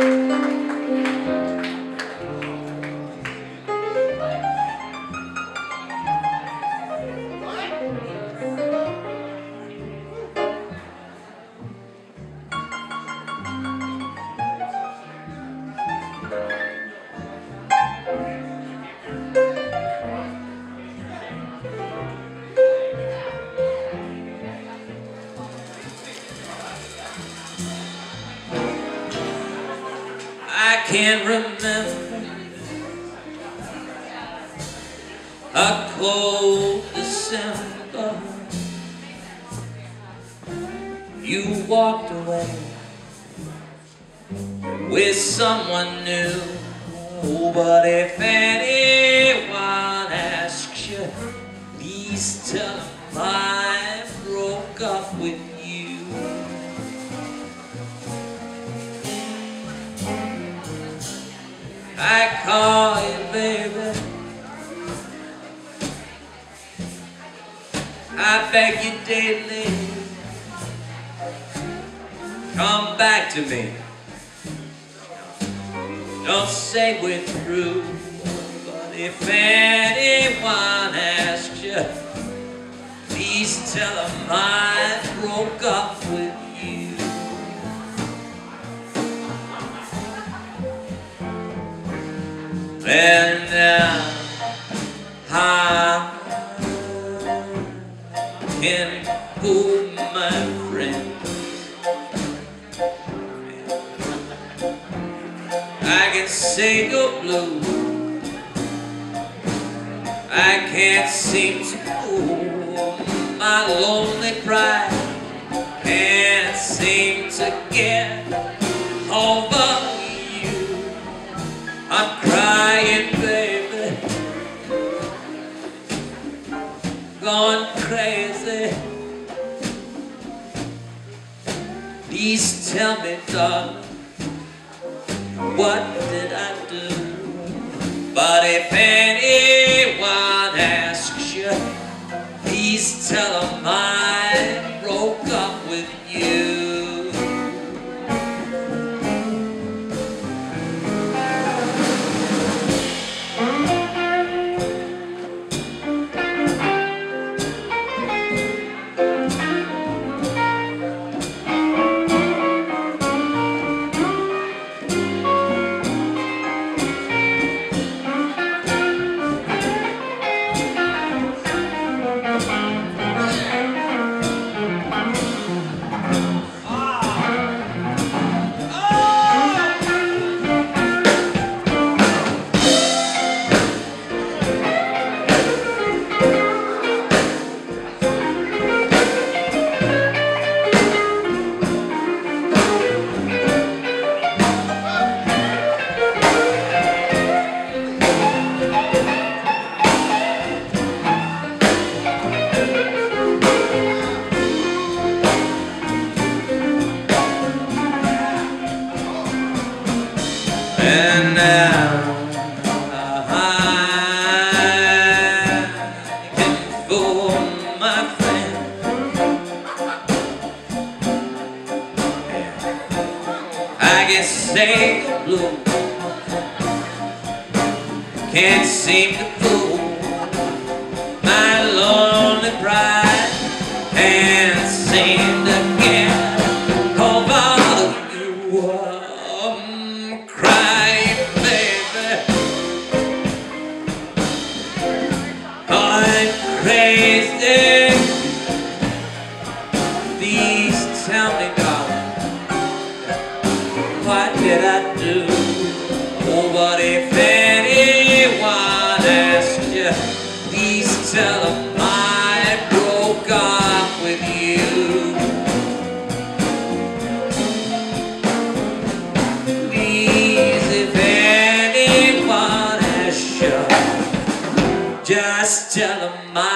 I can't remember a cold December. You walked away with someone new. But if anyone asks you, please tell them I broke up with I call you, baby. I beg you daily. Come back to me. Don't say we're through. But if anyone asks you, please tell them I And now I can fool my friends. I can sing your blues. I can't seem to fool my lonely pride. Can't seem to get over Going crazy. Please tell me, darling, what did I do? But if anyone asks you, please tell them I broke up with you. Blue. Can't seem to fool my lonely pride. Can't seem to Please tell me, darling, what did I do? Oh, but if anyone asks you, please I broke up with you. Please, if anyone asks you, just tell them I